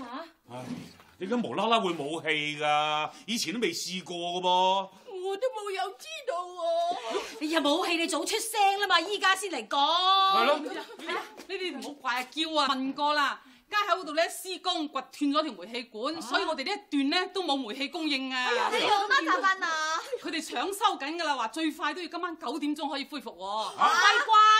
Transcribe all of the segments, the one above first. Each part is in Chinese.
嚇？唉，點解無啦啦會冇氣噶？以前都未試過噶噃。我都冇有知道喎。你又冇氣，你早出聲啦嘛，依家先嚟講。係咯，你哋唔好怪阿嬌啊，問過啦。街口嗰度咧施工掘斷咗條煤氣管，所以我哋呢一段咧都冇煤氣供應啊！你有乜辦法啊？佢哋搶修緊㗎啦，話最快都要今晚九點鐘可以恢復喎。唔係啩？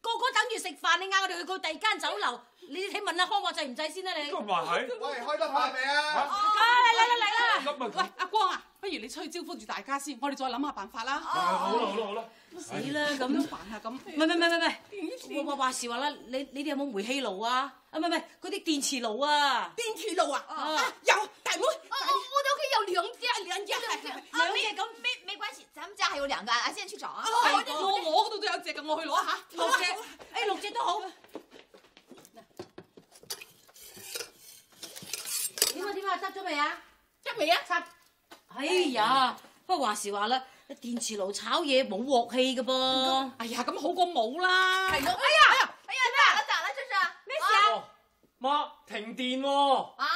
個個等住食飯，你嗌我哋去個第二間酒樓，你睇問下康我制唔制先啦你。咁咪係。喂，開得快未啊？嚟嚟嚟嚟啦！喂，阿光啊，不如你出去招呼住大家先，我哋再諗下辦法啦。好啦好啦好啦。死啦咁咁。辦下咁。唔系唔系唔系唔係，話話時話啦，你你哋有冇煤气炉啊？啊唔係唔係，嗰啲電磁爐啊。電磁爐啊？啊有，大妹，我我哋屋企有兩隻，兩隻係。兩隻咁沒沒關係，咱們家還有兩個，啊，現在去找啊。係我我嗰度都有隻㗎，我去攞下。六隻，誒六隻都好。點啊點啊，執咗未啊？執未啊？執。哎呀，不過話時話啦，電磁爐炒嘢冇鑊氣嘅噃。哎呀，咁好過冇啦。係咯。哎呀，咋了咋了這是？咩事啊？媽，停電喎！啊？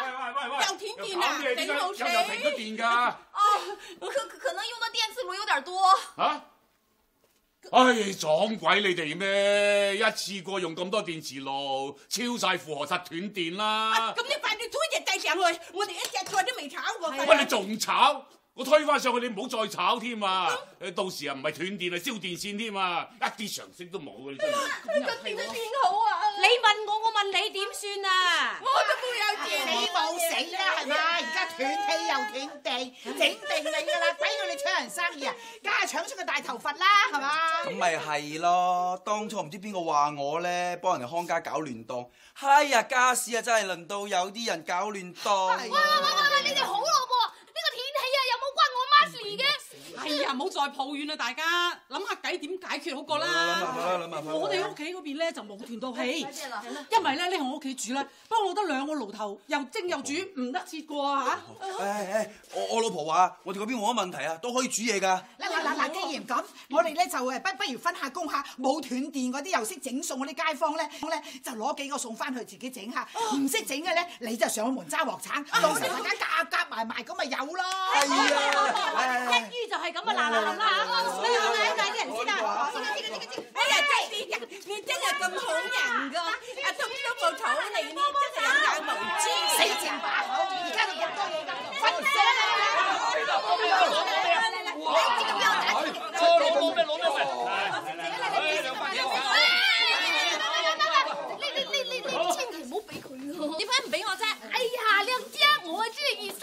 喂喂喂喂，又斷電啊搞咩？點解頂冇死又又停咗電㗎？哦，可可可能用的電磁爐有點多。啊！唉，撞鬼你哋咩？一次過用咁多電磁爐，超晒負荷實斷電啦！咁你快啲推隻計上去，我哋一隻菜都未炒過。喂，你仲炒？我推翻上去，你唔好再炒添啊！誒，到時啊唔係斷電啊，燒電線添啊！一啲常識都冇嘅，你真係。咁點點好啊？你問我，我問你點算啊？我都冇有電。你冇死啦，係咪？而家斷氣又斷地，整定你㗎啦，鬼叫你搶人生意啊！梗係搶出個大頭佛啦，係嘛？咁咪係咯，當初唔知邊個話我咧，幫人哋康家搞亂檔。哎呀，家事啊真係輪到有啲人搞亂檔。係喂喂喂喂，你哋好咯噃，呢個天氣啊，有冇關我媽哎呀，唔好再抱怨啦，大家諗下計點解決好過諗下啦。諗下諗下。我哋屋企嗰邊咧就冇斷到氣，多謝啦。因為咧你喺我屋企煮咧，不過我得兩個爐頭，又蒸又煮，唔得切過啊嚇。誒誒，我我老婆話我哋嗰邊冇乜問題啊，都可以煮嘢㗎。嗱嗱嗱嗱，既然咁，我哋咧就誒不不如分下工下，冇斷電嗰啲又識整餸嗰啲街坊咧，咧就攞幾個餸翻去自己整下，唔識整嘅咧你就上門揸鑊鏟，到時大家夾夾埋埋咁咪有咯。係啊，一於就係咁啊！嗱嗱嗱你啲人先啊！哎呀，真係你真係咁好人噶，阿通都冇討你，你真係有眼無珠。死剩把口，而家你咁多嘢咁，分聲攞攞咩攞咩你你你你你千祈唔好俾佢啊！點解唔俾我啫？哎呀，靚姐，我真係熱心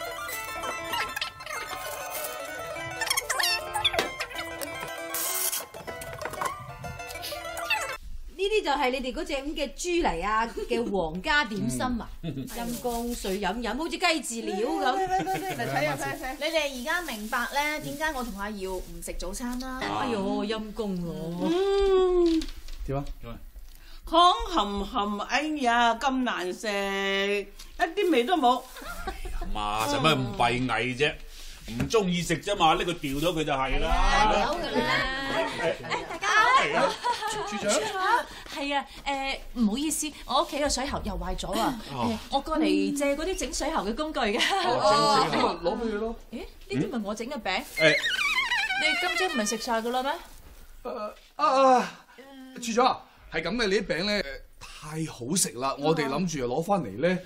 啲就係你哋嗰隻咁嘅豬嚟啊嘅皇家點心啊！陰公水飲飲，好似雞飼料咁。睇下睇睇。你哋而家明白咧點解我同阿耀唔食早餐啦？哎呦，陰公咯！點啊？康含含，哎呀咁難食，一啲味都冇。嘛，使乜唔閉翳啫？唔中意食啫嘛，呢個掉咗佢就係啦。有㗎啦。大家好。處長，係啊，誒唔好意思，我屋企嘅水喉又壞咗啊！我過嚟借嗰啲整水喉嘅工具嘅。哦，咁啊攞俾佢咯。咦？呢啲咪我整嘅餅？誒你今朝唔係食晒㗎啦咩？啊啊！處長啊，係咁嘅，你啲餅咧太好食啦，我哋諗住又攞翻嚟咧，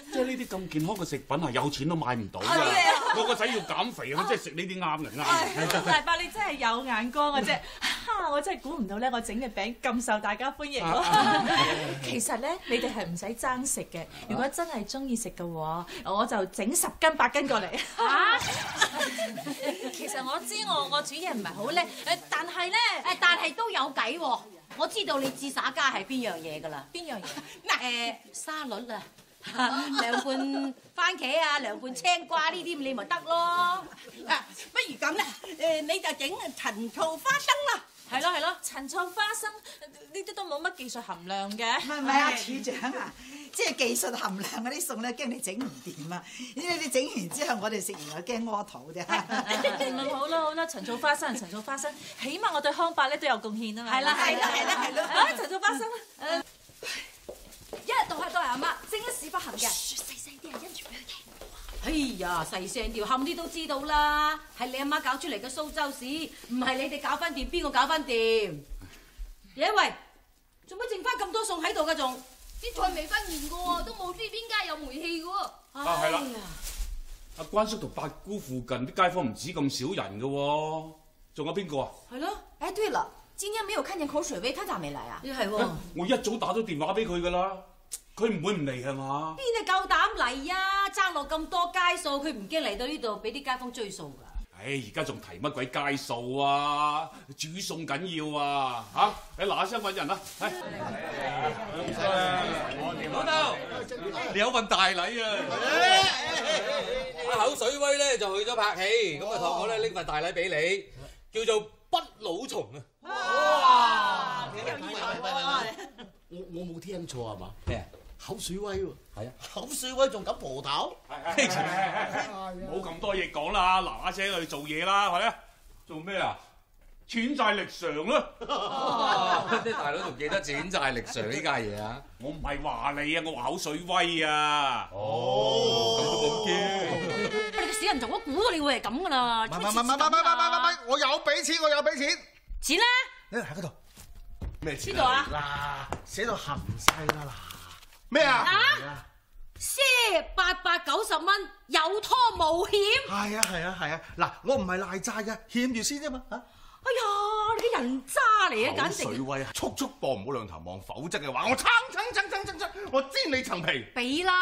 即即係呢啲咁健康嘅食品係有錢都買唔到㗎。我個仔要減肥佢，即係食呢啲啱嘅啱嘅。大伯你真係有眼光嘅！啫，哈！我真係估唔到咧，我整嘅餅咁受大家歡迎。其實咧，你哋係唔使爭食嘅。如果真係中意食嘅話，我就整十斤八斤過嚟。嚇！其實我知我我煮嘢唔係好叻，誒，但係咧誒，但係都有計喎。我知道你自耍家係邊樣嘢㗎啦。邊樣嘢？嗱誒，沙律啊，涼拌番茄啊，涼拌青瓜呢啲你咪得咯。嗱，不如咁啦，誒你就整陳醋花生啦。係咯係咯，陳醋花生呢啲都冇乜技術含量嘅。唔係唔係啊，處長啊，即係技術含量嗰啲餸咧，驚你整唔掂啊！因為你整完之後，我哋食完又驚屙肚啫。咁 好啦好啦，陳醋花生陳醋花生，起碼我對康伯咧都有貢獻啊嘛。係啦係啦係啦係啦啊陳醋花生啦。一日到黑都係阿媽，正一事不行嘅。細聲啲啊，因住俾佢聽。哎呀，細聲啲冚啲都知道啦，係你阿媽搞出嚟嘅蘇州市，唔係你哋搞翻掂，邊個搞翻掂？嘢喂，做乜剩翻咁多餸喺度㗎仲？啲菜未分完噶喎，都冇知邊家有煤氣嘅喎。啊係啦，阿關叔同八姑附近啲街坊唔止咁少人嘅喎，仲有邊個啊？係咯。哎，對了，今天沒有看見口水威，他咋沒來啊？係喎。我一早打咗電話俾佢㗎啦，佢唔會唔嚟係嘛？邊係夠膽嚟啊？爭落咁多街數，佢唔驚嚟到呢度俾啲街坊追數㗎。唉，而家仲提乜鬼街數啊？煮餸緊要啊！嚇，你嗱嗱聲揾人啦，係。老豆，你有份大禮啊！阿口水威咧就去咗拍戲，咁啊託我咧拎份大禮俾你，叫做不老蟲啊！哇几有意！我我冇聽錯係嘛？咩啊？口水威喎，係啊！口水威仲咁葡萄？冇咁多嘢講啦，嗱嗱聲去做嘢啦，係啊？做咩啊？錢債力償啦！啲大佬仲記得錢債力償呢家嘢啊？我唔係話你啊，我話口水威啊！哦，咁都冇驚。你個死人頭，我估到你會係咁噶啦。唔係唔係唔係唔係唔係唔係唔，我有俾錢，我有俾錢。錢咧？你喺嗰度。咩錢邊度啊？嗱，寫到含晒啦嗱。咩啊？啊？賒八百九十蚊，有拖冇欠。係啊係啊係啊！嗱，我唔係賴債嘅，欠住先啫嘛嚇。哎呀，你個人渣嚟啊，簡直！口水位啊！速速播唔好兩頭望，否則嘅話，我撐撐撐撐撐撐，我煎你層皮。俾啦！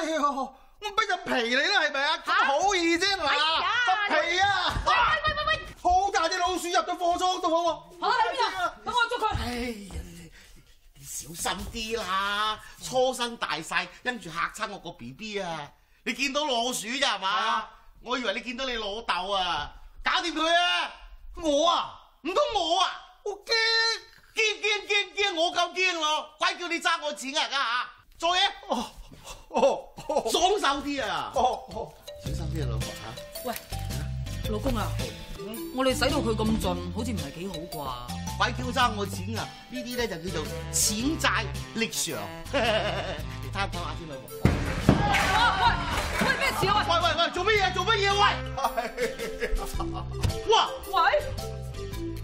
哎呀，我俾隻皮你啦，係咪啊？咁好易啫皮啊！喂喂喂喂！好大隻老鼠入咗貨倉度喎！好喺邊啊？等我捉佢！小心啲啦！初生大曬，跟住嚇親我個 B B 啊！你見到老鼠咋係嘛？我以為你見到你老豆啊！搞掂佢啊！我啊，唔通我啊？我驚驚驚驚驚，我夠驚咯！鬼叫你揸我錢啊！家下做嘢，哦哦，爽手啲啊！哦哦，小心啲啊，老婆嚇！喂，老公啊，我哋使到佢咁盡，好似唔係幾好啩？鬼叫爭我錢啊！呢啲咧就叫做錢債力償。你睇睇下先，老婆。喂喂，咩事啊？喂喂喂，做乜嘢？做乜嘢？喂！哇！喂！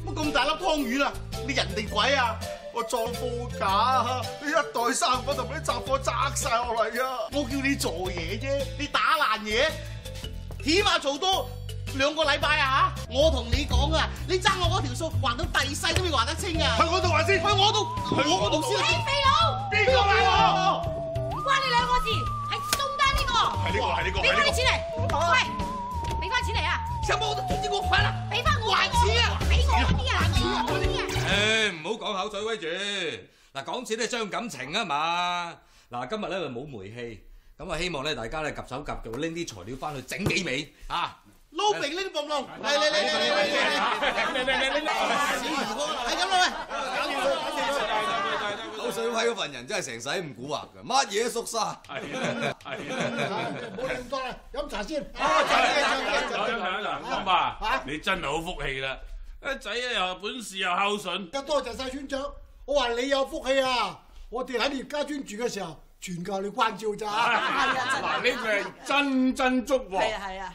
乜咁大粒湯圓啊？你人定鬼啊？我裝貨架，你一袋生果就俾啲雜貨砸晒落嚟啊！我叫你做嘢啫，你打爛嘢，起碼做多兩個禮拜啊嚇！我同你講啊，你爭我嗰條數還到第世都未還得清啊！去我度還先，去我度，去我嗰度先。你肥佬，邊個賴我？唔關你兩個字，係中間呢個。係呢個係呢個。俾翻啲錢嚟，喂，俾翻錢嚟啊！小波，我都總之我快啦，俾翻我還錢啊！俾我嗰啲啊，俾我嗰啲啊！誒，唔好講口水威住，嗱講錢咧傷感情啊嘛。嗱今日咧就冇煤氣，咁啊希望咧大家咧夾手夾腳拎啲材料翻去整幾味啊！撈明拎 bomb 龍，嚟嚟嚟嚟嚟嚟嚟嚟嚟嚟嚟！係咁啦喂！口水威嗰份人真係成世唔蠱惑㗎，乜嘢都縮沙。係啊係啊。唔好咁多啦，飲茶先。咁啊，你真係好福氣啦！阿仔啊，又本事又孝順。咁多謝晒村長，我話你有福氣啊！我哋喺你家村住嘅時候，全靠你關照咋。嗱，呢個係真真祝喎。係啊係啊，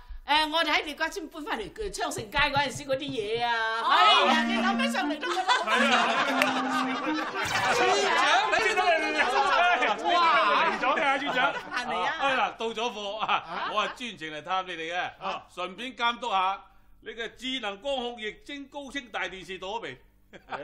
誒誒，我哋喺地瓜村搬翻嚟昌盛街嗰陣時嗰啲嘢啊，哎呀，你諗起上嚟都覺得好哇！嚟咗嘅村長，係咪啊。哎嗱，到咗貨啊！我係專程嚟探你哋嘅，順便監督下你嘅智能光控液晶高清大電視到咗未？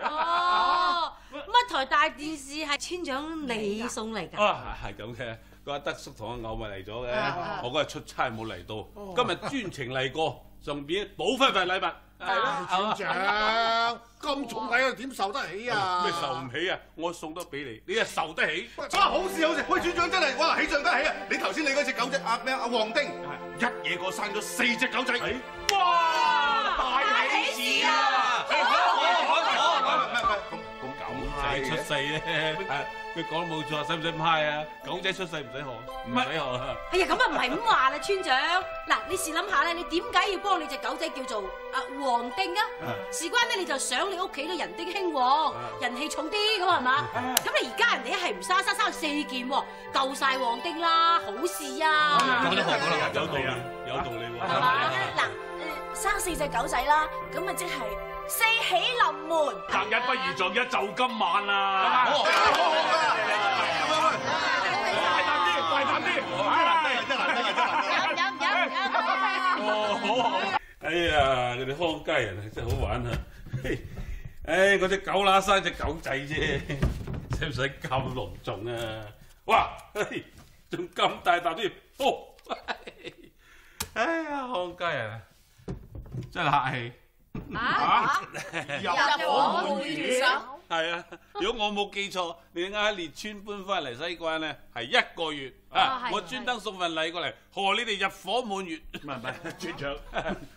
哦，乜台大電視係村長你送嚟㗎？啊，係咁嘅。個阿德叔同阿牛咪嚟咗嘅啊，我嗰日出差冇嚟到，今日專程嚟過，順便補翻份禮物。係啦，村長咁重禮啊，點受得起啊？咩受唔起啊？我送得俾你，你又受得起。啊，好事好事！喂，村長真係哇，喜上加喜啊！你頭先你嗰只狗仔阿咩阿黃丁，一嘢過生咗四隻狗仔，哇！大喜事啊！狗仔出世咧，佢講得冇錯，使唔使咁 high 啊？狗仔出世唔使學，唔使學啊！哎呀，咁啊唔係咁話啦，村長。嗱，你試諗下咧，你點解要幫你隻狗仔叫做啊黃丁啊？事關咧，你就想你屋企嘅人丁興旺，人氣重啲咁係嘛？咁你而家人哋一係唔生生生四件喎，夠晒黃丁啦，好事啊！有道理，有道理喎。係嘛？嗱，誒生四隻狗仔啦，咁咪即係四喜臨門。擇日不如撞日，就今晚啦！好，好，大膽啲，大膽啲，真難得啊，真難得啊！飲飲飲哦，好好。哎呀，你哋康家人啊，真係好玩啊！嘿唉，嗰只狗乸生只狗仔啫，使唔使咁隆重啊？哇，嘿仲咁大啖添，哦！哎呀，康家人啊，真係客氣。啊！入伙滿月手係啊，如果我冇記錯，你啱喺列村搬翻嚟西關咧，係一個月啊我專登送份禮過嚟，賀你哋入伙滿月。唔係唔係，村長，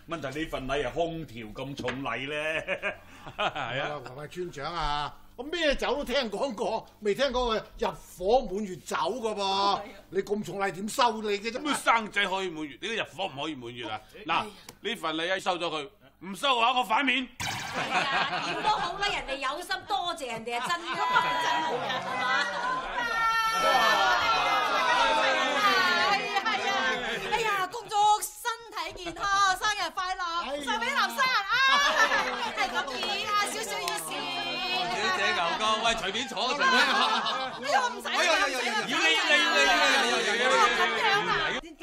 問題你份禮係空調咁重禮咧。係啊，喂村長啊，我咩酒都聽講過，未聽講過入伙滿月酒噶噃。你咁重禮點收你嘅啫？咩生仔可以滿月，你個入伙唔可以滿月啊？嗱，呢份禮一收咗佢，唔收嘅話我反面。點都好啦，人哋有心，多謝人哋係真㗎，真好人係嘛？係啊係啊！哎呀，恭祝身體健康，生日快樂，壽比南生啊！係咁意啊，少少意思。小姐牛哥，喂，隨便坐，隨便坐。哎呀，唔使啦，唔使啦。要你要你要你要你要你咁樣啊？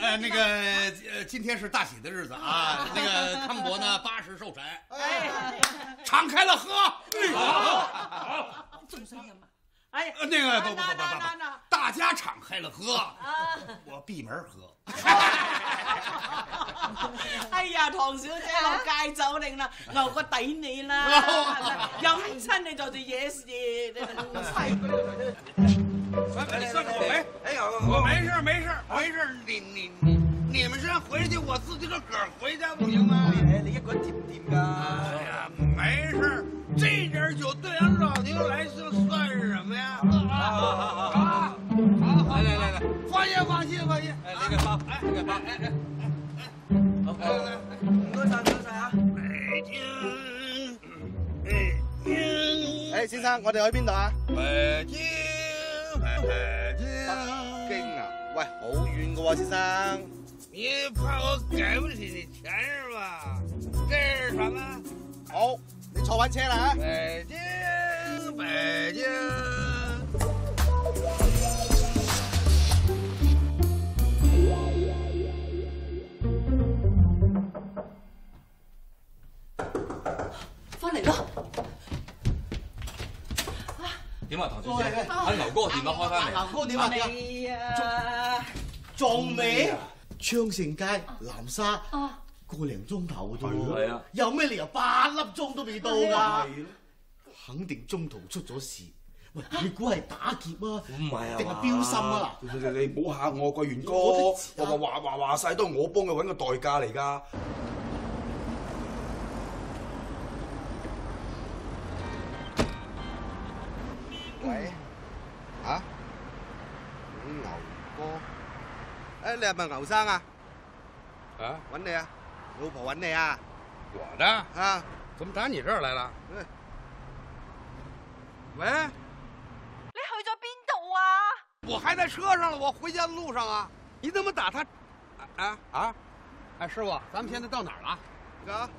呃，那个呃，今天是大喜的日子啊，那个康伯呢八十寿辰，敞开了喝。仲想飲啊？哎，呃那个不不不不不不，大家敞开了喝，我闭门喝。哎呀，唐小姐我戒酒令啦，牛個抵你啦，飲親你就做嘢事，你哎哎呀，我沒。事沒事沒事，你你你你们先回去，我自己個個兒回家不行嗎？你一個人掂唔掂㗎？哎呀，没事，这点酒对俺老牛来说算什么呀？好好好好！好，来来来来，放心放心放心，哎，那個包，哎，那個包，哎哎哎，好，來來，唔該晒唔啊！北京，北京，哎，先生，我哋去边度啊？北京，北京，北京啊？喂，好遠噶喎，先生。你怕我给不起你钱是吧？这是什么？好，你坐穩車啦啊！北京，北京。翻嚟啦！點啊，唐小姐？喺牛哥個電話開翻嚟。牛哥點啊？未啊？仲未？昌盛街南沙個零鐘頭啫有咩理由八粒鐘都未到㗎？肯定中途出咗事。喂，你估係打劫啊？唔係啊，定係標心啊？嗱，你你你唔好嚇我，桂元哥，我我話話話話曬都係我幫佢揾個代價嚟㗎。喂，嚇？牛哥，誒，你係咪牛生啊？啊，揾你啊，老婆揾你啊？我的啊？怎么打你這兒來了？喂，你去咗边度啊？我還在车上了，我回家的路上啊。你怎么打他？啊啊！哎，师傅，咱们现在到哪儿了？哥，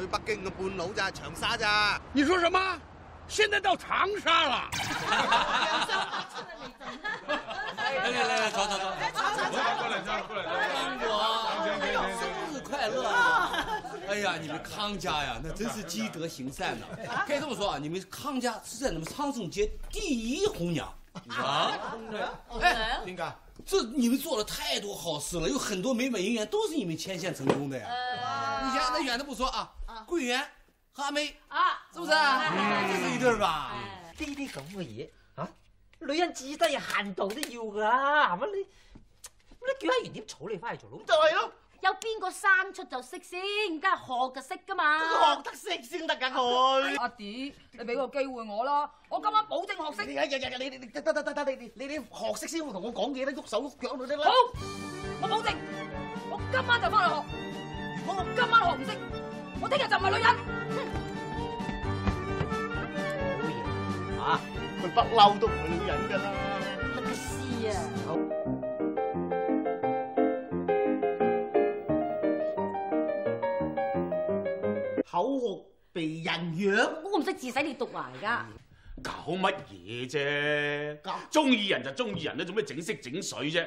去北京嘅半路咋，長沙咋？你说什么？现在到长沙了？来来来来，走走走，过来，过来，生日快乐！啊哎呀，你们康家呀，那真是积德行善呐。可以这么说啊，你们康家是在咱们昌盛街第一红娘啊！哎，林哥？这你们做了太多好事了，有很多美美姻缘都是你们牵线成功的呀。你看那远的不说啊，桂圆和阿妹啊，是不是啊？这是一对儿吧？呢啲咁嘅嘢啊，女人至低限度都要噶啦，係咪你？你叫阿賢點草你翻嚟做老？就係咯，有邊個生出就識先，梗係學就識噶嘛。學得識先得㗎佢。阿弟，你俾個機會我啦，我今晚保證學識。你日日日你你得得得得得，你你你學識先會同我講嘢啦，喐手喐腳就得啦。好，我保證，我今晚就翻去學。如果我今晚學唔識，我聽日就唔係女人。好嘢啊，佢不嬲都唔係女人㗎啦。乜嘅事啊？口學被人養，我唔識字使你讀埋㗎。搞乜嘢啫？中意人就中意人啦，做咩整色整水啫？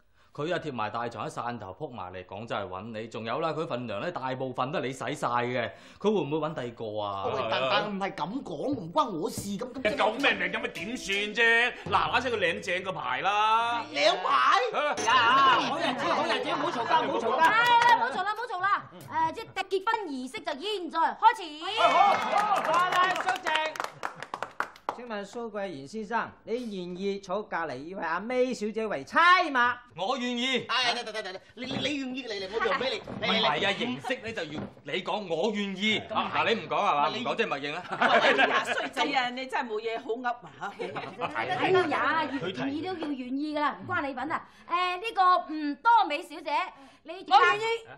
佢啊貼埋大床喺汕頭撲埋嚟廣州嚟揾你，仲有啦，佢份糧咧大部分都係你使晒嘅，佢會唔會揾第二個啊？喂，但但唔係咁講，唔關我事咁咁。救命命咁咪點算啫？嗱嗱聲佢領正個牌啦！領牌呀好日子好日子唔好嘈交唔好嘈交係啦，唔好嘈啦，唔好嘈啦。誒，即係結婚儀式就現在開始。好，來收靜。請問蘇桂賢先生，你願意娶隔離呢位阿 May 小姐為妻嘛？我願意。係得得得得，你你你願意嚟嚟，我讓俾你。唔係啊，形式咧就要你講我願意。嗱，你唔講係嘛？唔講即係默認啦。衰仔啊！你真係冇嘢好噏啊。哎呀，越願意都要願意㗎啦，唔關你品啊。誒，呢個嗯多美小姐，你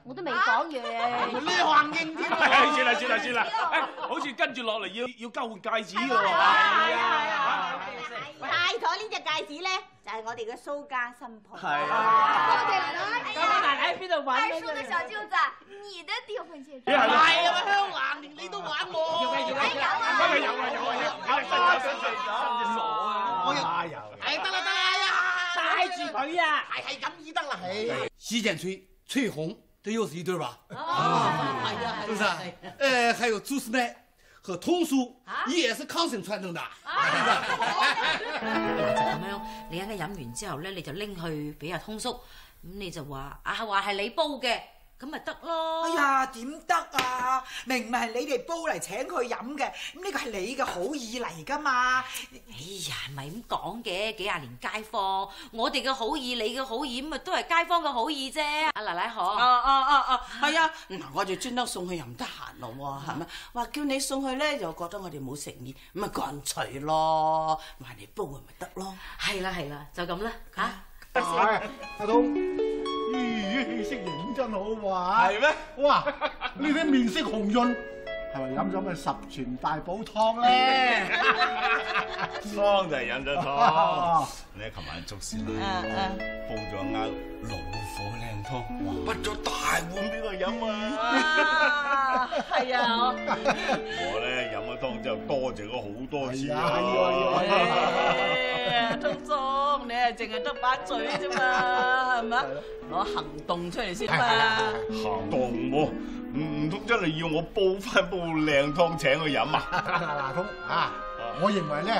我都未講完。你橫應添唉算啦算啦算啦，誒好似跟住落嚟要要交換戒指㗎喎。太妥呢隻戒指咧，就係我哋嘅蘇家新抱。係多謝奶奶。奶奶喺邊度揾二叔的小舅子，你的訂婚戒指。係啊，香蘭連你都玩我。有啊有啊有啊有啊有啊有啊有啊真真真真傻啊！我要係得啦得啦呀！帶住佢啊！係係咁已得啦，係。洗剪吹、翠红，这又是一对吧？係啊是不是啊？呃，还有朱斯奈和通叔，也是康省傳承的。嗱 就咁樣，你一陣間飲完之後咧，你就拎去俾阿通叔，咁你就話啊話係你煲嘅，咁咪得咯。哎呀，點得啊？明明係你哋煲嚟請佢飲嘅，咁呢個係你嘅好意嚟㗎嘛？哎呀，唔係咁講嘅，幾廿年街坊，我哋嘅好意，你嘅好意，咁咪都係街坊嘅好意啫。阿奶奶啊嗬。啊啊啊！係啊，嗱，我哋專登送去又唔得閒咯喎，係咪？話叫你送去咧，又覺得我哋冇誠意，咁咪乾脆咯，話你煲佢咪得咯。係啦係啦，就咁啦嚇。係阿東，咦，識影真好玩。係咩？哇！呢啲面色紅潤，係咪飲咗咩十全大補湯咧？湯就係飲咗湯。你琴晚捉先啦，煲咗啱老火靚湯，滗咗大碗俾佢飲啊！係啊，我咧飲咗湯之後多謝咗好多次係誒，通 通你啊淨係得把嘴啫嘛，係咪啊？攞行動出嚟先啦。行動喎，唔唔通真係要我煲翻煲靚湯請佢飲啊？嗱嗱通啊！我認為咧，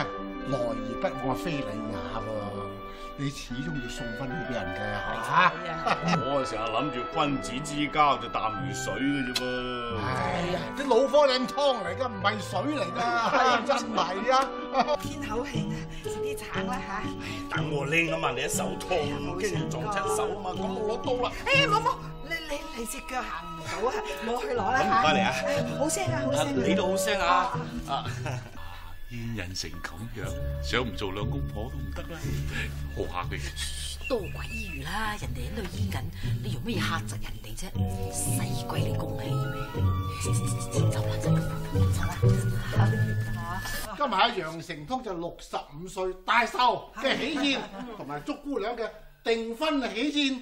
來而不往非禮也喎。你始終要送翻啲俾人嘅嚇。我成日諗住君子之交就淡如水嘅啫噃。哎呀，啲老火靚湯嚟㗎，唔係水嚟㗎，真係啊！天口慶啊，食啲橙啦嚇。等我拎啊嘛，你一手痛，跟住撞親手啊嘛，咁我攞刀啦。哎呀，冇冇，你你你隻腳行唔到啊，我去攞啦咁唔嚇。該你啊哎好聲啊，好聲啊。你都好聲啊！啊，煙人成咁樣，想唔做兩公婆都唔得啦，好下佢。多鬼餘啦，人哋喺度醫緊，你用乜嘢嚇窒人哋啫？使鬼你恭喜咩？走啦，走啦，走啦！今日喺羊城通就六十五歲大壽嘅喜宴，同埋祝姑娘嘅訂婚喜宴。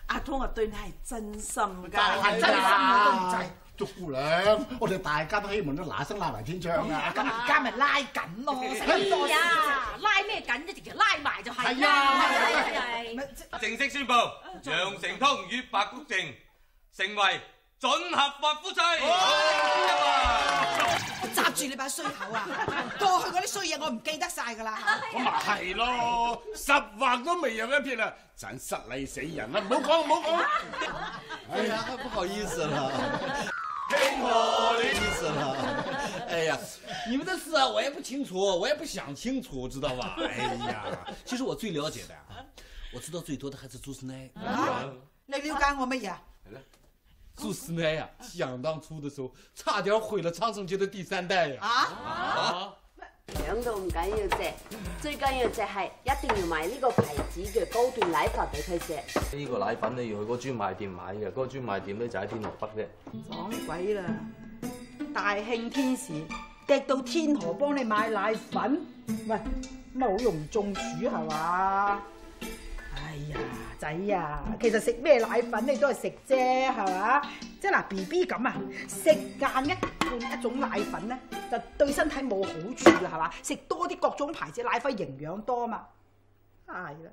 阿通啊對你係真心㗎，係真心啊都唔啊制。，祝姑娘，我哋大家都希望都嗱聲拉埋天窗啊！咁而家咪拉緊咯，使哎乜多事呀，拉咩緊啫？直接拉埋就係係啊啦。正式宣布，楊成通與白谷靜成為準合法夫妻。閘住你把衰口啊！過去嗰啲衰嘢我唔記得晒㗎啦。咁咪係咯，十劃都未有一撇啊！盞失禮死人啦！唔好講，唔好講。哎呀，不好意思了，不好意思了。哎呀，你们的事啊，我也不清楚，我也不想清楚，知道吧？哎呀，其实我最了解的啊，我知道最多的还是朱师奶。啊你了解我乜嘢啊？朱师奶呀，想当初的时候，差点毁了長生街的第三代呀。啊！樣都唔緊要啫，最緊要就係一定要買呢個牌子嘅高端奶粉俾佢食。呢個奶粉你要去嗰個專賣店買嘅，嗰個專賣店咧就喺天河北啫。撞鬼啦！大慶天時，滴到天河幫你買奶粉，喂，咁咪好容易中暑係嘛？哎呀，仔啊，其實食咩奶粉你都係食啫，係嘛？即係嗱，B B 咁啊，食間一罐一種奶粉咧，就對身體冇好處啦係嘛？食多啲各種牌子奶粉營養多嘛。係啦，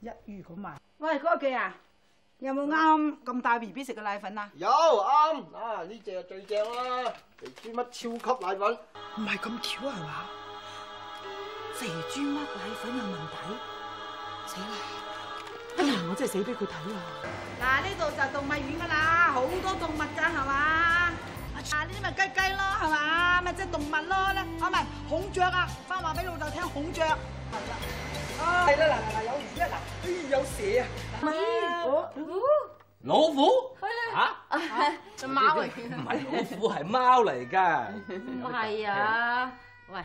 一於咁買。喂，嗰個記啊，有冇啱咁大 B B 食嘅奶粉啊？有啱啊！呢只就最正啦，肥豬乜超級奶粉。唔係咁巧係嘛？肥豬乜奶粉有問題？死啦！哎呀，我真係死俾佢睇啊！嗱，呢度就動物園噶啦，好多動物㗎係嘛？啊，呢啲咪雞雞咯係嘛？咪即係動物咯咧，啊唔係孔雀啊！翻話俾老豆聽，孔雀係啦。啊，係啦，嗱嗱嗱，有魚啊嗱，哎有蛇啊！我老虎啊，貓嚟唔係老虎，係貓嚟㗎。係啊，喂，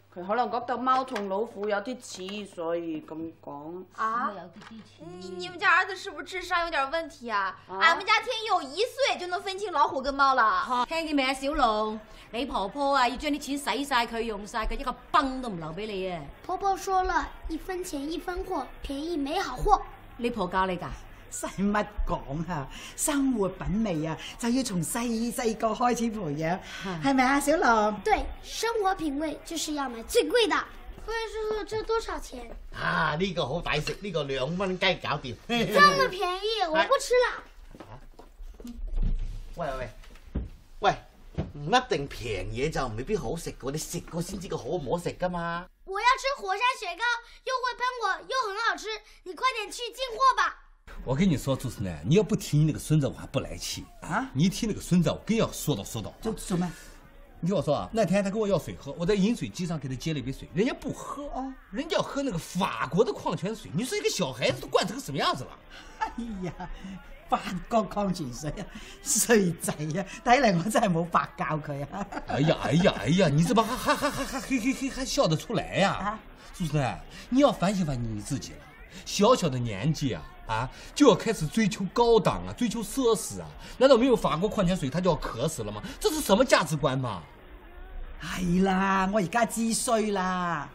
佢可能覺得貓同老虎有啲似，所以咁講。啊，你你們家兒子是不是智商有點問題啊？俺們家天佑一歲就能分清老虎跟貓了。聽見未啊，小龍？你婆婆啊，要將啲錢使晒佢，用晒佢，一個崩都唔留俾你啊！婆婆說了一分錢一分貨，便宜沒好貨。你婆教你㗎？使乜講啊？生活品味啊，就要從細細個開始培養，係咪啊，小龍？對，生活品味就是要買最貴的。各位叔叔，這多少錢？啊，呢、個好抵食，呢、個兩蚊雞搞掂。這麼便宜，我不吃了。喂喂喂，唔一定平嘢就未必好食噶，你食過先知個好唔好食噶嘛。我要吃火山雪糕，又會噴火，又很好吃。你快點去进货吧。我跟你说，朱師奶，你要不提你那个孙子，我还不来气啊！你一提那个孙子，我更要说道说道。做做咩？你听我说啊，那天他跟我要水喝，我在饮水机上给他接了一杯水，人家不喝啊，人家要喝那个法国的矿泉水。你说一个小孩子都惯成個什么样子了？哎呀，法国矿泉水啊，衰仔呀！睇嚟我真係冇白教佢啊！哎呀哎呀哎呀，你怎么还还还还还嘿嘿嘿還笑得出来呀？啊朱師奶，你要反省反省你自己了，小小的年纪啊。啊，就要开始追求高档啊，追求奢侈啊？难道没有法国矿泉水，他就要渴死了吗？这是什么价值观嘛？係啦，我而家知衰啦。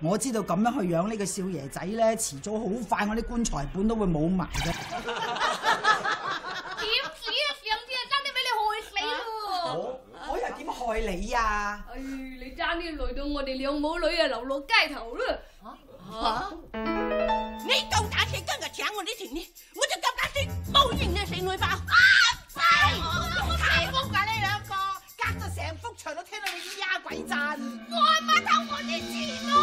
我知道咁樣去養呢個少爺仔咧，遲早好快我啲棺材本都會冇埋嘅。點止啊！上次啊，爭啲俾你害死咯！我又點害你啊？哎，你爭啲累到我哋兩母女啊，流落街頭啦！嚇！你夠膽死跟日搶我啲錢呢？我就夠膽死冇型嘅死女包。太屋㗎呢兩個，隔咗成幅牆都聽到你咿呀鬼震。我阿媽偷我啲錢咯，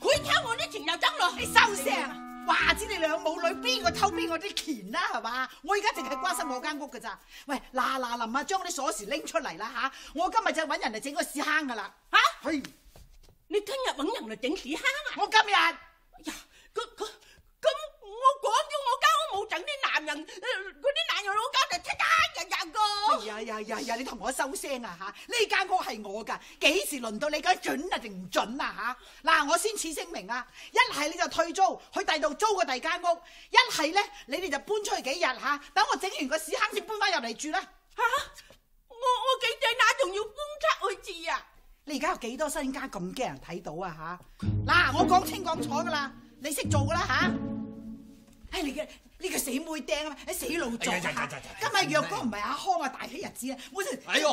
佢偷我啲錢又爭落，你收聲！話知你兩母女邊個偷邊個啲錢啦，係嘛？我而家淨係關心我間屋㗎咋。喂，嗱嗱臨啊，將啲鎖匙拎出嚟啦吓！我今日就揾人嚟整個屎坑㗎啦。吓？係。你聽日揾人嚟整屎坑啊？我今日。呀，咁咁咁，我講咗我間屋冇整啲男人，呃嗰啲男人老家就出街日日個。哎呀呀呀呀！你同我收聲啊嚇！呢間屋係我㗎，幾時輪到你講準啊定唔準啊嚇？嗱，我先此聲明啊，一係你就退租，去第度租個第間屋；一係咧，你哋就搬出去幾日嚇，等我整完個屎坑先搬翻入嚟住啦。嚇！我我幾仔乸仲要搬出去住啊？你而家有幾多身家咁驚人睇到啊吓？嗱，我講清講楚噶啦，你识做噶啦吓？唉，你嘅呢個死妹釘啊，你死老作啊！今日若果唔係阿康啊大喜日子啊，我就哎呦，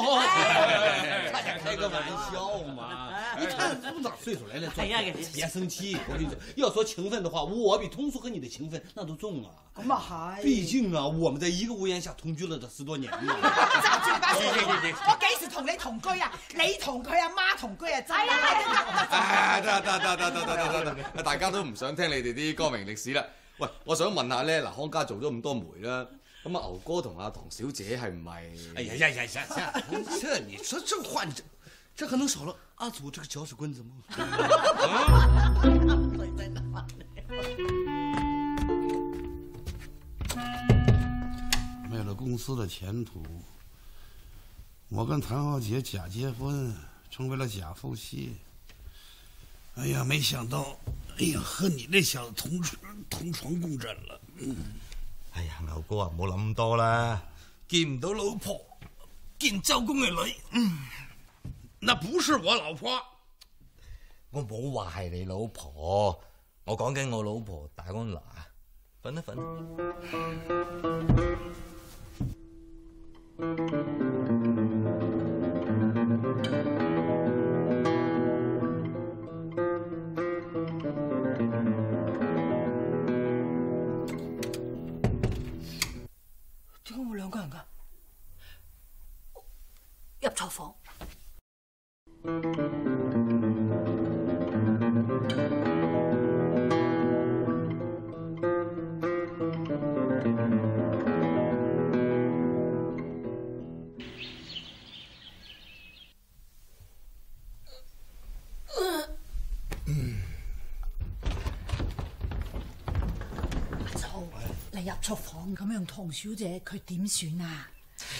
開個玩笑嘛！你看這麼大歲數來了，哎呀別生氣。我跟你說，要說情分的話，我比通叔和你的情分那都重啊。咁啊係。畢竟啊，我們在一個屋檐下同居了這十多年嘛。揸住把我幾時同你同居啊？你同佢阿媽同居啊？真係。啊得得得得得得得得得，大家都唔想聽你哋啲光明歷史啦。喂，我想問下咧，嗱，康家做咗咁多媒啦，咁啊牛哥同阿唐小姐係唔係？哎呀呀呀呀呀！這你說這話，你這這還能少了阿祖這個搅屎棍子嗎？为了公司的前途，我跟谭浩杰假结婚，成为了假夫妻。哎呀，没想到，哎呀，和你那小子同床同床共枕了。嗯，哎呀，牛哥啊，唔好諗咁多啦，见唔到老婆，见周公嘅女，嗯，那不是我老婆。我冇话系你老婆，我讲紧我老婆大安娜，瞓一瞓。入錯房。阿曹，你入錯房咁樣，唐小姐佢點算啊？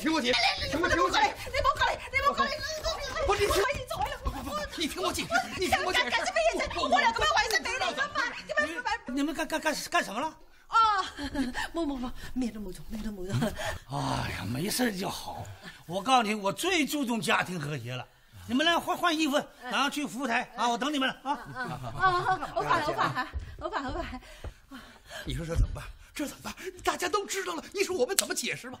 听我解释你们干干干什么了？啊没事就好。我告诉你我最注重家庭和谐了。你们来换换衣服然后去服务台啊我等你们了啊好好好我管我管我管我你说这怎么办？这怎么办？大家都知道了你说我们怎么解释吧？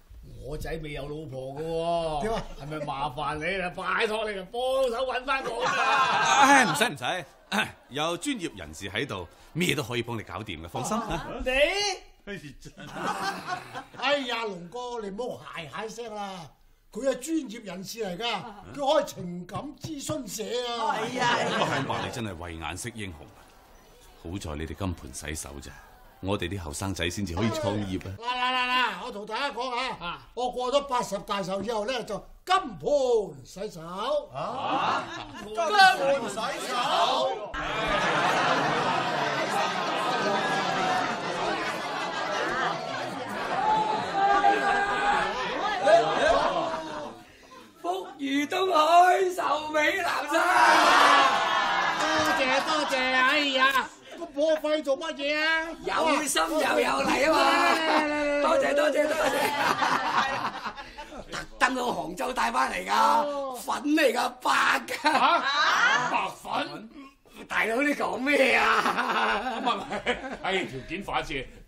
我仔未有老婆噶喎，點啊？係咪麻煩你啦？拜托你啦，幫手揾翻我啦。唉，唔使唔使，有專業人士喺度，咩都可以幫你搞掂嘅，放心嚇。你 哎呀，龍哥，你唔好鞋鞋聲啦。佢係專業人士嚟㗎，佢開情感諮詢社啊。係啊，話你真係慧眼識英雄啊！好在你哋金盆洗手咋，我哋啲後生仔先至可以創業啊！嗱嗱嗱嗱，我同大家講啊，我過咗八十大壽之後咧，就金盆洗手。啊，金盆洗手。福如東海，壽比南山。多謝多謝，哎呀，個破費做乜嘢啊？有心又有嚟啊嘛！多謝多謝多謝。特登到杭州帶翻嚟㗎，粉嚟㗎，白㗎。白粉？大佬你講咩啊？唔係唔係，哎條件反射，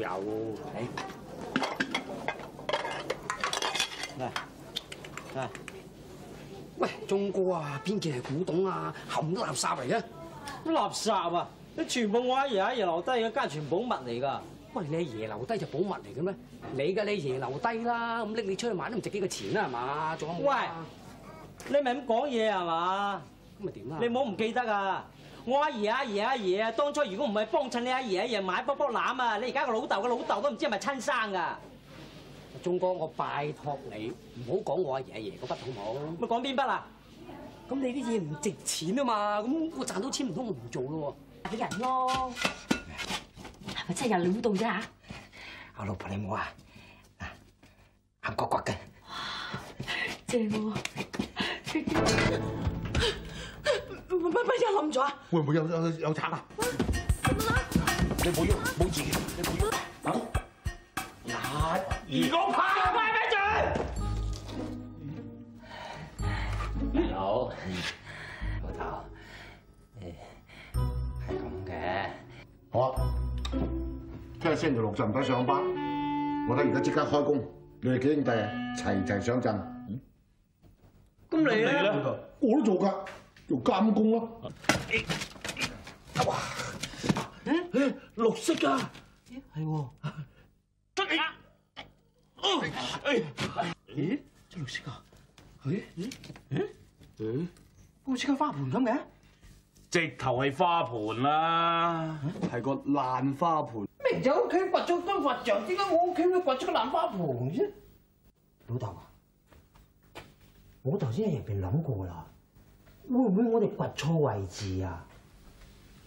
老友，嚟嚟，喂，鐘哥啊，邊件係古董啊？冚都垃圾嚟嘅。垃圾啊！你全部我阿爺阿爺留低嘅，家傳寶物嚟㗎。喂，你阿爺留低就寶物嚟嘅咩？你嘅你爺留低啦，咁拎你出去賣都唔值幾個錢啦，係嘛？仲有冇喂啊？，你咪咁講嘢係嘛？咁咪點啊？你唔好唔記得啊！我阿爺阿爺阿爺啊，當初如果唔係幫襯你阿爺阿爺買卜卜腩啊，你而家個老豆個老豆都唔知係咪親生㗎。鐘哥，我拜託你唔好講我阿爺阿爺嗰筆好冇？咪講邊筆啊？咁你啲嘢唔值錢啊嘛，咁我賺到錢唔通我唔做咯喎？啲人咯，係咪真係有料到啫嚇？阿老婆你冇啊？啊硬骨骨嘅。正喎！乜乜嘢冧咗啊？會唔會有有有賊啊？你冇喐，冇事嘅，你冇喐。好，嗱，如果怕快咪住。好，老豆，誒係咁嘅。好。啊，聽日星期六就唔使上班，我睇而家即刻開工，你哋幾兄弟啊齊齊上陣。咁你咧？我都做㗎，做監工咯。誒，綠色㗎。係喎。咦？綠色啊？咦？咦？咦？嗯？好似個花盆咁嘅。直頭係花盆啦，係個爛花盆。明仔屋企掘咗堆佛像，點解我屋企會掘咗個爛花盆啫？老豆啊，我頭先喺入邊諗過啦，會唔會我哋掘錯位置啊？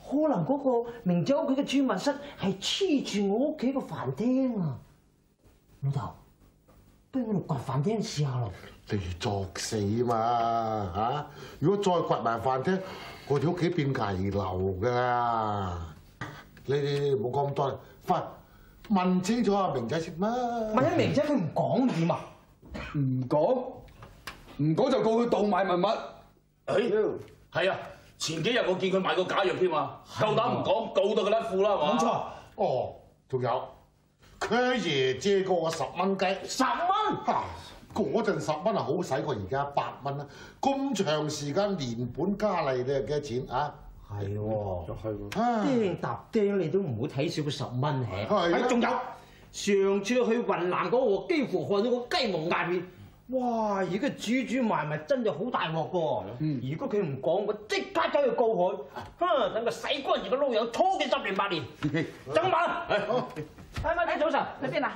可能嗰個明仔屋企嘅儲物室係黐住我屋企個飯廳啊！老豆，不如我哋掘飯廳試下咯。你作死嘛嚇！如果再掘埋飯廳，我哋屋企變危樓噶。你你你唔好講咁多啦，快問清楚阿明仔先啦。萬一明仔佢唔講點啊？唔講，唔講就告佢盜賣文物。誒，係啊，前幾日我見佢買個假藥添啊，夠膽唔講，告到佢甩褲啦，係嘛？冇錯。哦，仲有佢阿爺借過我十蚊雞，十蚊嚇嗰陣十蚊啊，好使過而家八蚊啦。咁長時間連本加厲，你係幾多錢啊？係喎，係釘搭釘你都唔好睇少佢十蚊係係。啊仲有上次去雲南嗰個，幾乎看到個雞毛鴨面。哇！而家煮煮埋埋真係好大鑊㗎。如果佢唔講，我即刻走去告佢。哼，等個洗乾淨個撈友拖佢十年八年。走馬啦！喂喂，你早晨去邊啊？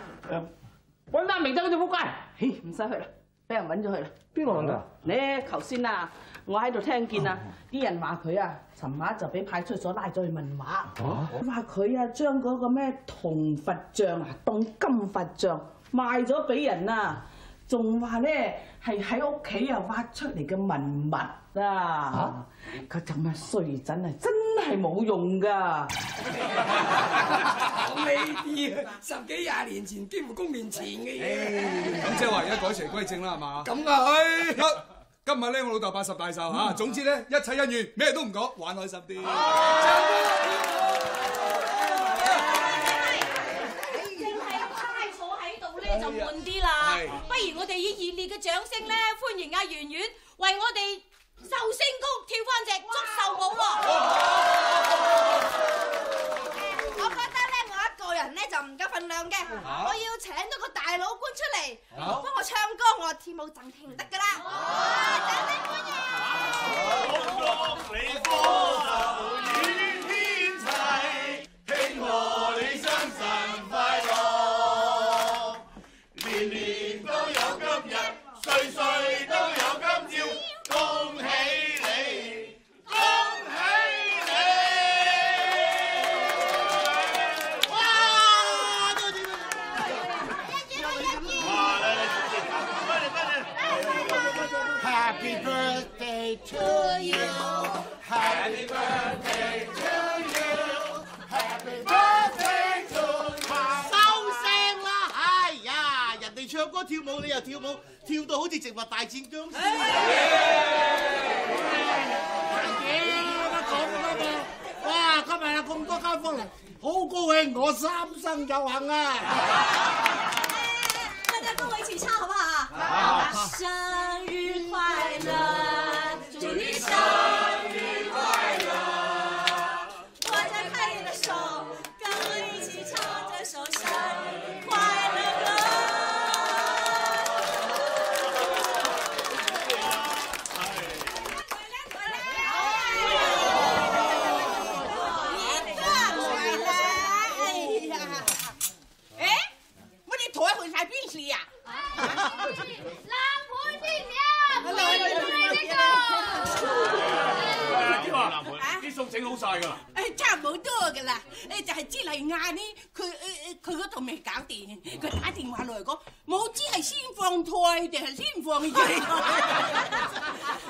揾翻明德嗰條撲街，唔使去啦，俾人揾咗去啦。邊個揾㗎？咧，頭先啊，我喺度聽見啊，啲人話佢啊，尋晚就俾派出所拉咗去問話，話佢啊將嗰個咩銅佛像啊當金佛像賣咗俾人啊，仲話咧係喺屋企啊挖出嚟嘅文物啊！佢咁嘅衰真係真係冇用㗎。呢啲啊十幾廿年前幾乎公元前嘅嘢。咁即係話而家改邪歸正啦，係嘛？咁啊 今日咧，我老豆八十大壽嚇，總之咧一切恩怨，咩都唔講，玩開心啲。如我哋以热烈嘅掌声咧歡迎阿圓圓為我哋壽星公跳翻隻祝壽舞喎！我覺得咧，我一個人咧就唔夠份量嘅，我要請到個大佬官出嚟，好幫我唱歌，我跳舞贈慶得㗎啦！祝你福壽哋唱歌跳舞，你又跳舞，跳到好似植物大戰僵尸。乜講乜嘛？哇！今日有咁多街坊嚟，好高興，我三生有幸啊！大家跟我一起唱好不好？生日快樂，祝你生日快樂！握着開你的手，跟我一起唱這首生日快樂歌。誒，乜你台去晒邊處啊？點啊？好晒㗎啦。誒，差唔多噶啦，誒就係知黎亞呢，佢誒誒佢嗰度未搞掂，佢打電話嚟講，冇知係先放菜定係先放嘢，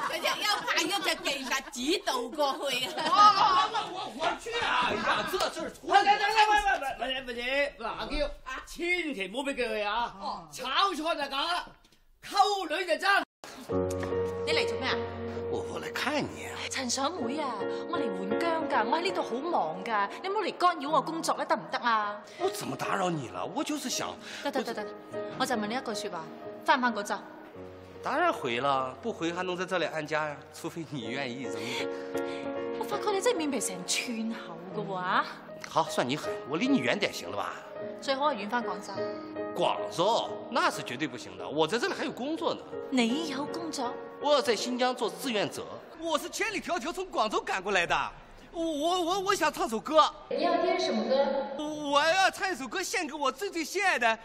佢就優派咗隻技術指導過去啊。我我去啊！哎呀，這事兒喂，等等等，喂喂喂，咪姐，嗱阿嬌，千祈唔好俾佢去啊！炒菜就假，溝女就真。你嚟做咩啊？我我嚟看你啊！陳想妹啊，我嚟換我喺呢度好忙噶，你唔好嚟干擾我工作咧，得唔得啊？我怎麼打擾你了？我就是想，得得得得，我就問你一句説話，翻唔翻广州？當然回了，不回還能在這裡安家呀？除非你願意，怎麼？我發覺你真係面皮成寸厚㗎喎啊！好，算你狠，我離你遠點行了吧？最好係遠翻廣州。廣州那是絕對不行的，我在這裡還有工作呢。你有工作？我要在新疆做志愿者。我是千里迢迢從廣州趕過來的，我我我我想唱首歌。你要听什么歌？我要唱一首歌献给我最最心爱的，啊，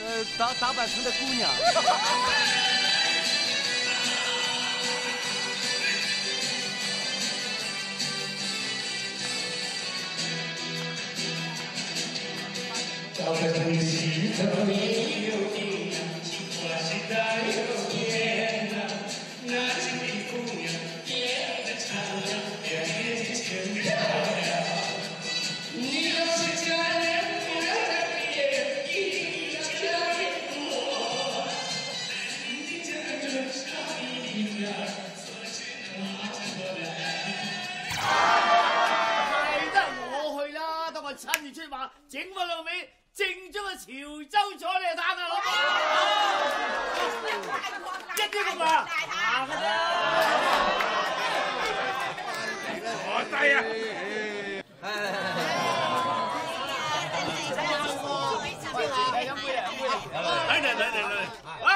呃，打打扮成的姑娘。整翻老味，正宗嘅潮州菜你就攤啦，老一啲咁啊，行嘅坐低啊！嚟嚟嚟嚟嚟！喂，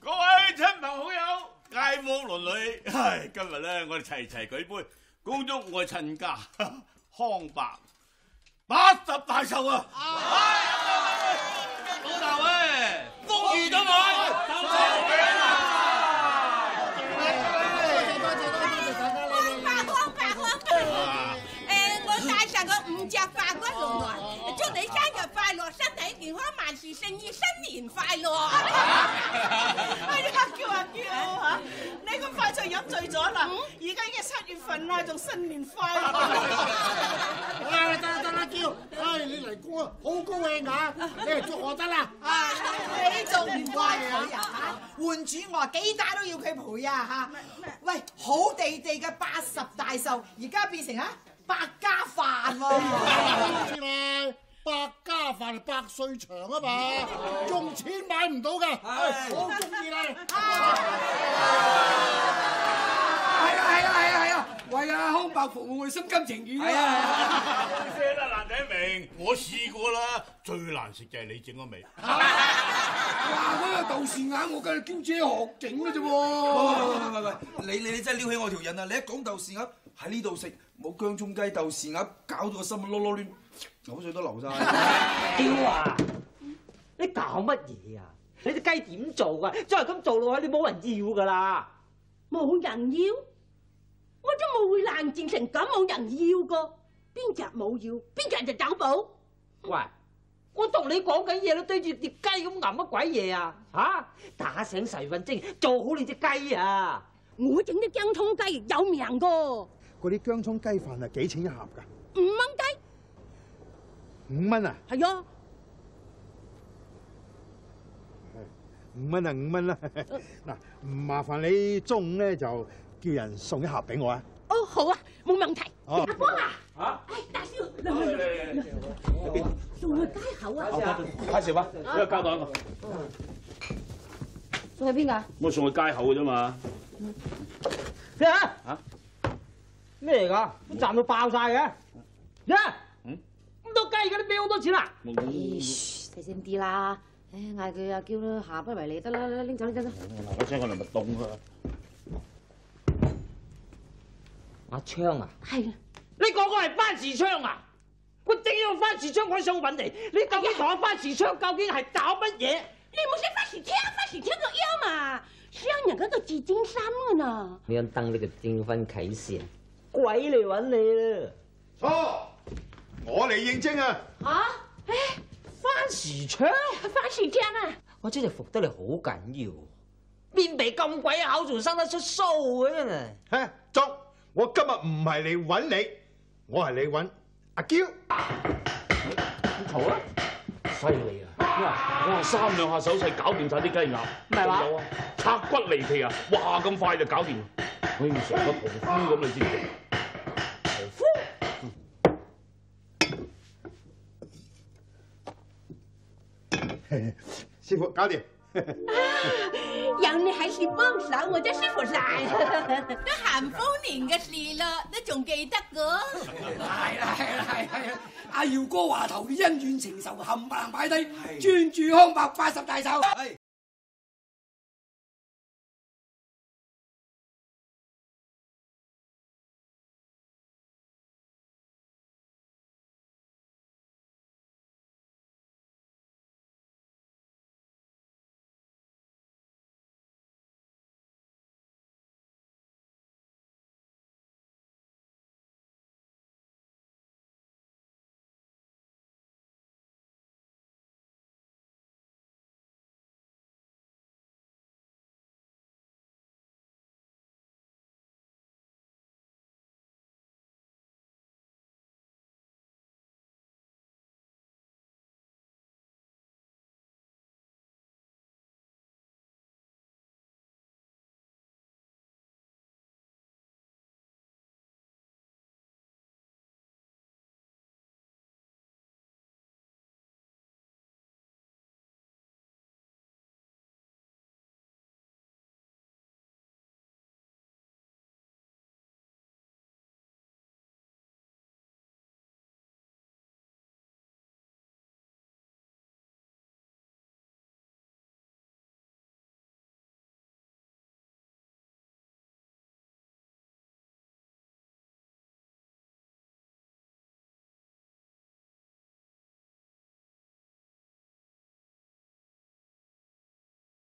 各位親朋好友、街坊鄰里，唉，今日咧我哋齊齊舉杯，恭祝我親家 康伯八十大寿啊！老大喂，福如东海，壽長啊！康伯康伯康伯，誒，我帶上個五隻法官龍來，祝你生日快樂，身體健康，萬事胜意新年快樂！哎呀，叫阿嬌嚇，你咁快就飲醉咗啦？而家已經七月份啦，仲新年快樂！唉，得啦得啦，嬌，唉，你嚟工啊，好高興啊！你嚟祝我得啦。啊，你仲唔乖佢啊？換主我幾打都要佢賠啊嚇！喂，好地地嘅八十大寿，而家變成啊百家飯喎！百家飯係百歲長啊嘛，用錢買唔到㗎，唉好中意係啊係啊係啊係啊，為啊康伯服務我心甘情願啊！聲啦，爛仔明，我試過啦，最難食就係你整嗰味。哇！嗰個豆豉眼我梗係嬌姐學整嘅啫喎。喂喂喂，你你你真係撩起我條癮啊！你一講豆豉鴨喺呢度食，冇薑葱雞豆豉鴨，搞到個心囉囉攣，口水都流晒。嬌啊！你搞乜嘢啊？你隻雞點做噶？再係咁做落去，你冇人要噶啦！冇人要，我都冇會爛戰成咁，冇人要個，邊日冇要，邊日就走寶。喂，我同你講緊嘢，你對住碟雞咁揞乜鬼嘢啊？嚇！打醒細份精，做好你隻雞啊！我整啲薑葱雞有名個，五嗰啲薑葱雞飯係幾錢一盒㗎？蚊雞。五蚊啊？係啊，五蚊啊，五蚊啦。嗱，麻煩你中午咧就叫人送一盒俾我啊。哦好啊，冇問題。哦阿芳啊，嚇！哎，大少，嚟嚟嚟嚟，送去街口啊！介紹啊，呢個膠袋一個，送去邊㗎？我送去街口嘅啫嘛。咩啊？嚇？咩嚟㗎？都賺到爆晒嘅。呀！咁多雞嘅，你俾好多錢啊？嘘，細聲啲啦。唉，嗌佢阿嬌啦，下不為例得啦，拎走拎走啦。嗱，我請我嚟咪凍啊！阿昌啊，係啊，你個個係番薯昌啊！我整咗個番薯昌嗰啲商品嚟，你究竟同我番薯昌究竟係搞乜嘢？你冇識番薯槍，番薯槍個腰嘛，商人嗰個自尊心噶呢。你想登呢個徵婚啟事啊？鬼嚟揾你啦！錯，我嚟應徵啊！嚇？誒，番薯昌，番薯槍啊！我真係服得你好緊要，面皮咁鬼厚，仲生得出鬚嘅真係。嚇，捉！我今日唔係嚟揾你，我係嚟揾阿嬌。嘈啦！犀利啊！哇！哇！三兩下手勢搞掂晒啲雞鴨，唔係話仲有啊，拆骨離皮啊！哇！咁快就搞掂，我要成個屠夫咁，你知唔知？屠夫。師傅搞掂。有你还是幫手，我真舒服晒。都咸豐年嘅事啦，都仲记得噶。系啦系啦係係啊！阿耀哥话头嘅恩怨情仇冚唪唥摆低，专注康百八十大壽。